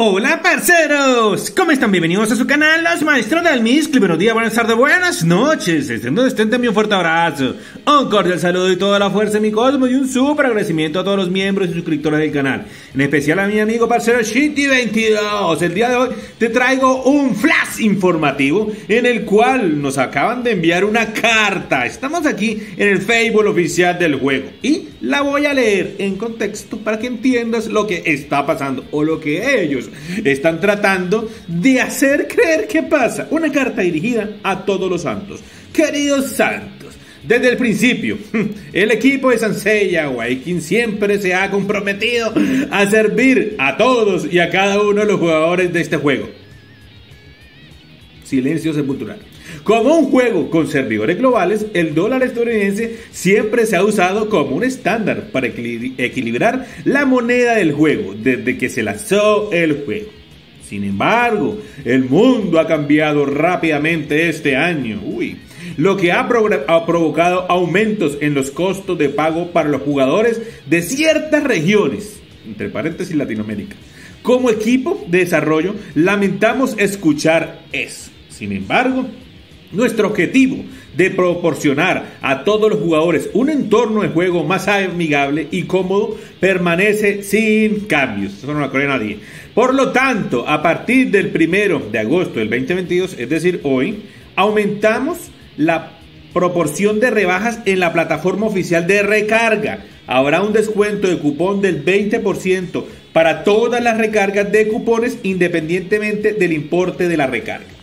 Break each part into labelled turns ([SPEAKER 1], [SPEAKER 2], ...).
[SPEAKER 1] Hola parceros, ¿cómo están? Bienvenidos a su canal, los maestros del Miscli. Buenos días, buenas tardes, buenas noches. Estén donde estén, también un fuerte abrazo, un cordial saludo y toda la fuerza de mi cosmos y un súper agradecimiento a todos los miembros y suscriptores del canal. En especial a mi amigo parcero Shitty22. El día de hoy te traigo un flash informativo en el cual nos acaban de enviar una carta. Estamos aquí en el Facebook oficial del juego y la voy a leer en contexto para que entiendas lo que está pasando o lo que ellos están tratando de hacer creer que pasa. Una carta dirigida a todos los santos. Queridos santos, desde el principio, el equipo de Sansella Waikin siempre se ha comprometido a servir a todos y a cada uno de los jugadores de este juego. Silencio sepultural. Como un juego con servidores globales, el dólar estadounidense siempre se ha usado como un estándar para equilibrar la moneda del juego desde que se lanzó el juego. Sin embargo, el mundo ha cambiado rápidamente este año, uy, lo que ha, ha, provocado aumentos en los costos de pago para los jugadores de ciertas regiones, entre paréntesis Latinoamérica. Como equipo de desarrollo, lamentamos escuchar eso. Sin embargo, nuestro objetivo de proporcionar a todos los jugadores un entorno de juego más amigable y cómodo permanece sin cambios. Eso no lo cree nadie. Por lo tanto, a partir del primero de agosto del 2022, es decir, hoy, aumentamos la proporción de rebajas en la plataforma oficial de recarga. Habrá un descuento de cupón del 20% para todas las recargas de cupones independientemente del importe de la recarga.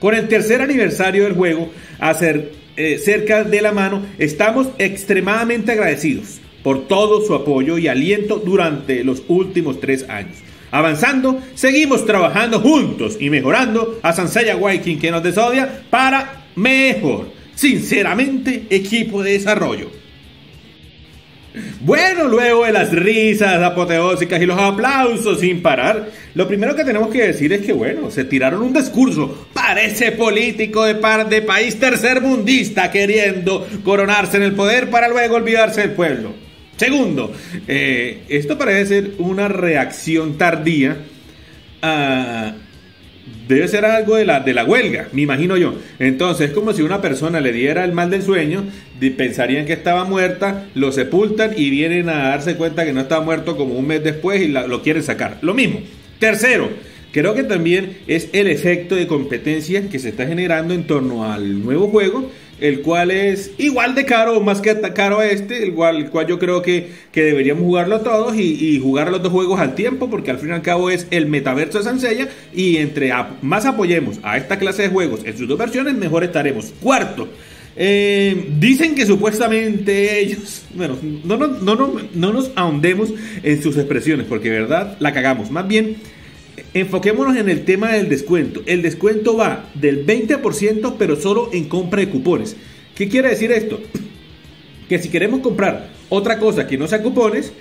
[SPEAKER 1] Con el tercer aniversario del juego hacer, eh, cerca de la mano, estamos extremadamente agradecidos por todo su apoyo y aliento durante los últimos tres años. Avanzando, seguimos trabajando juntos y mejorando a Sansaya Waikin que nos desodia para mejor. Sinceramente, equipo de desarrollo. Bueno, luego de las risas apoteósicas y los aplausos sin parar, lo primero que tenemos que decir es que, bueno, se tiraron un discurso. Parece político de, par de país tercermundista queriendo coronarse en el poder para luego olvidarse del pueblo. Segundo, eh, esto parece ser una reacción tardía a debe ser algo de la, de la huelga, me imagino yo. Entonces es como si una persona le diera el mal del sueño, pensarían que estaba muerta, lo sepultan y vienen a darse cuenta que no estaba muerto como un mes después y lo quieren sacar. Lo mismo. Tercero, creo que también es el efecto de competencia que se está generando en torno al nuevo juego el cual es igual de caro más que caro a este, el cual, el cual yo creo que, que deberíamos jugarlo todos y, jugar los dos juegos al tiempo, porque al fin y al cabo es el metaverso de Sansella y entre más apoyemos a esta clase de juegos en sus dos versiones, mejor estaremos. Cuarto, eh, dicen que supuestamente ellos, bueno, no, no, no, no nos ahondemos en sus expresiones, porque verdad la cagamos, más bien enfoquémonos en el tema del descuento. El descuento va del 20%, pero solo en compra de cupones. ¿Qué quiere decir esto? Que si queremos comprar otra cosa que no sea cupones,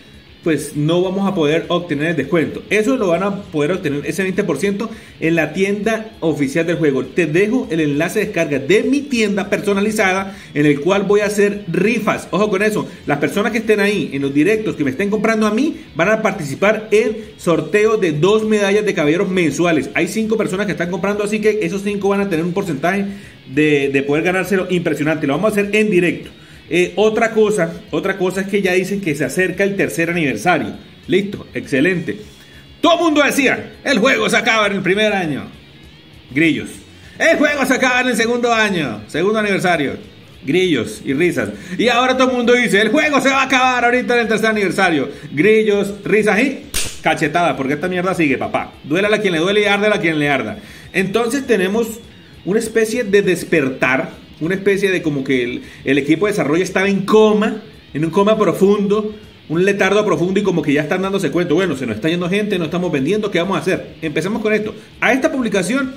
[SPEAKER 1] pues no vamos a poder obtener el descuento. Eso lo van a poder obtener ese 20% en la tienda oficial del juego. Te dejo el enlace de descarga de mi tienda personalizada en el cual voy a hacer rifas. Ojo con eso, las personas que estén ahí en los directos que me estén comprando a mí van a participar en sorteo de dos medallas de caballeros mensuales. Hay cinco personas que están comprando, así que esos cinco van a tener un porcentaje de, de poder ganárselo impresionante. Lo vamos a hacer en directo. Eh, otra cosa, otra cosa es que ya dicen que se acerca el tercer aniversario. Listo, excelente. Todo mundo decía, el juego se acaba en el primer año. Grillos. El juego se acaba en el segundo año, segundo aniversario. Grillos y risas. Y ahora todo el mundo dice, el juego se va a acabar ahorita en el tercer aniversario. Grillos, risas y cachetada, porque esta mierda sigue, papá. Duele a quien le duele y arde a quien le arda. Entonces tenemos una especie de despertar una especie de como que el, equipo de desarrollo estaba en coma, en un coma profundo, un letardo profundo y como que ya están dándose cuenta, bueno, se nos está yendo gente, no estamos vendiendo, ¿qué vamos a hacer? Empecemos con esto. A esta publicación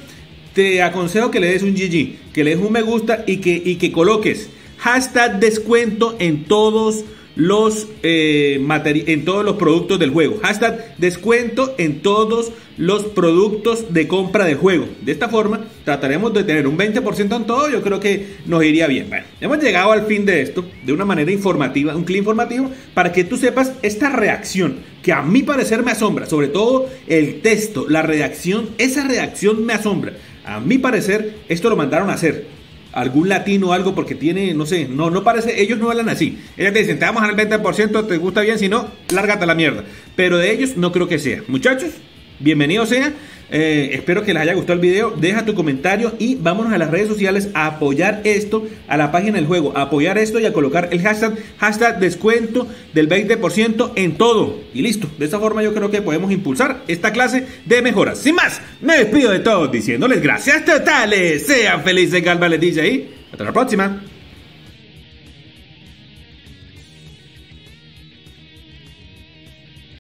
[SPEAKER 1] te aconsejo que le des un GG, que le des un me gusta y que, y que coloques hashtag descuento en todos los eh, en todos los productos del juego. Hashtag descuento en todos los productos de compra del juego. De esta forma trataremos de tener un 20% en todo. Yo creo que nos iría bien. Bueno, hemos llegado al fin de esto de una manera informativa, un clip informativo para que tú sepas esta reacción que a mi parecer me asombra. Sobre todo el texto, la redacción, esa redacción me asombra. A mi parecer esto lo mandaron a hacer algún latino o algo porque tiene, no sé, no, no parece, ellos no hablan así. Ellos te dicen, te vamos al 20%, te gusta bien, si no, lárgate la mierda. Pero de ellos no creo que sea. Muchachos, bienvenido sea. Eh, espero que les haya gustado el video. Deja tu comentario y vámonos a las redes sociales a apoyar esto, a la página del juego, a apoyar esto y a colocar el hashtag, hashtag descuento del 20% en todo. Y listo. De esta forma yo creo que podemos impulsar esta clase de mejoras. Sin más, me despido de todos diciéndoles gracias totales. Sean felices, Galva les dice ahí. Hasta la próxima.